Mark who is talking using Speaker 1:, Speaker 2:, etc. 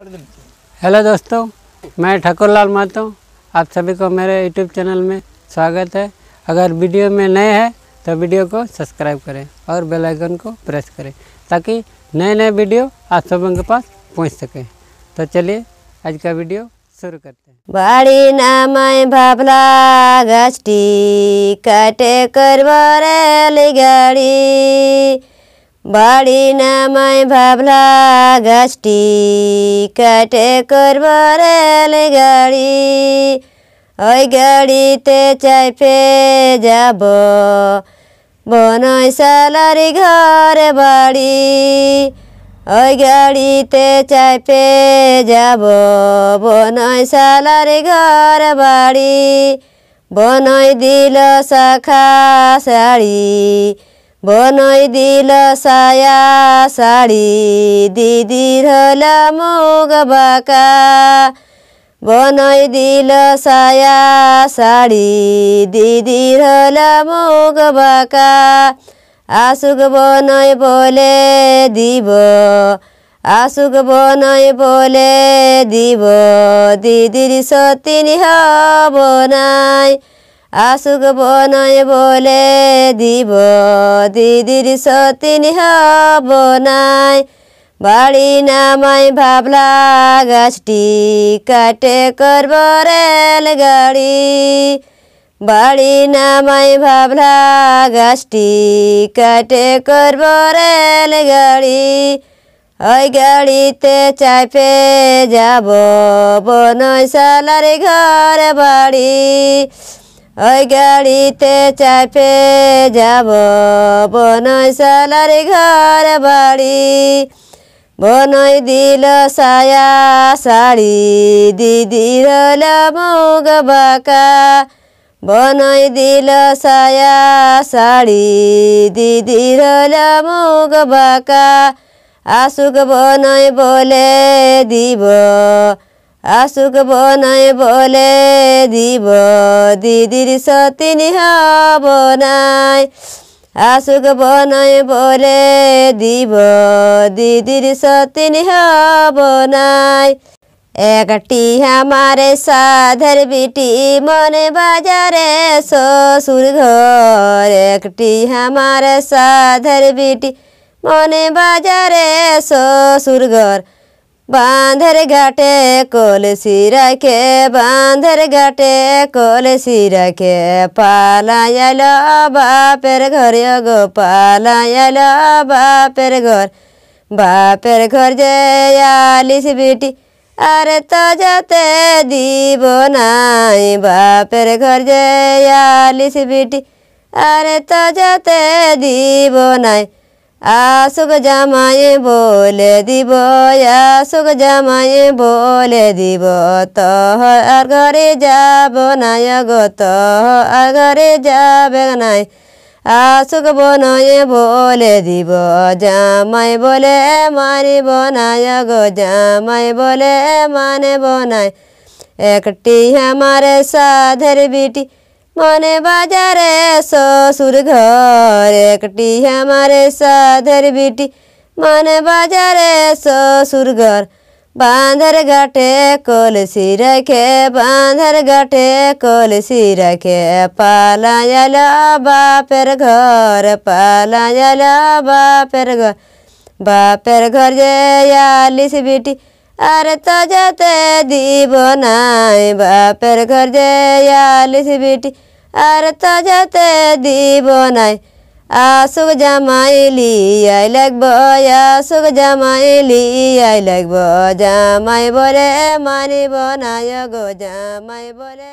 Speaker 1: Hello दोस्तों, मैं ठाकुर लाल महतो आप सभी को मेरे यूट्यूब चैनल में स्वागत है। अगर वीडियो में नए हैं तो वीडियो को सब्सक्राइब करें और बेल आइकन को प्रेस करें ताकि नए नए वीडियो आप सबों के पास पहुँच सके। तो चलिए, आज का वीडियो शुरू करते हैं।
Speaker 2: बाड़ी नामाय करबरेली गाडी বাড়ি নামায় ভাবলা গাছটি কাটে করবার গাড়ি। ওই গাড়িতে চাইপে যাব। বনয় সালারি ঘরে বাড়ি। ওই গাড়িতে চাইপে যাব। বনয় সালারি ঘর বাড়ি। বনয় দিল শাখা শাড়ি। बनाइदिल साया साडी दिदिरल मुग बाका। बनाइदिल साया साडी दिदी दिदिरल मुग बाका। आसुक बनाइ बोले दिब आसुक बनाइ बोले दिब दिदी सतिनी ह बनाई আসুক বনই বলে দিব, দিদির সতীন হব নাই বাড়ি নামাই ভাবলা, গাছটি কাটে করব রেল গাড়ি বাড়ি নামাই ভাবলা, গাছটি কাটে করব রেল গাড়ি ওই গাড়িতে চাপে যাব বনই সালার ঘর বাড়ি। ওই গাড়িতে চাপে যাব। বনই সালার ঘর বাড়ি। বনই দিল সায়া শাড়ি। দিদির হল মুগ বাঁকা। বনই দিল সায়া শাড়ি। দিদির হল মুগ বাঁকা। আসুক বনই বলে দিব। আসুক বনই বলে দিব দিদির সতীন হব নাই আসুক বনই বলে দিব দিদির সতীন হব নাই একটি আমারে সাধের বিটি মনে বাজারে শ্বশুর ঘর একটি আমার সাধের বিটি মনে বাজারে শ্বশুর ঘর बांधर घाटे कोल कोलसी के बांधर घाटे कोल कोलसी रखे। पालायल बापर घर गो पालायल बापर घर। बापेर घर जे आलिस बेटी, अरे तो जाते दीब नाई। बापेर घर जे आलिस बेटी, अरे तो जाते दीब नाई। আসুক জামাই বলে দিব আসুক জামাই বলে দিব তহ আর ঘরে যাব নাই গো তহ আর ঘরে যাবে নাই। আসুক বনয়ে বলে দিব, জামাই বলে মানিব নাই গো, জামাই বলে মানব নাই। একটি আমার সাধের বিটি মনে বাজারে শ্বশুর ঘর একটি আমার সাধের বিটি মনে বাজারে শ্বশুর ঘর বাঁধের ঘাটে কলসি রাখে বাঁধের ঘাটে কলসি রাখে পালায়াল বাপের ঘর পালায়াল বাপের ঘর বাপের ঘর যে আলিস বিটি আরে তো যাতে দিব নাই, বাপের ঘর যে আলিস বিটি। আর তো যাতে দিব নাই, আসুক জামাইলি, আই লাগব, আসুক জামাইলি, আই লাগব। জামাই বলে মানিব নাই গো জামাই বলে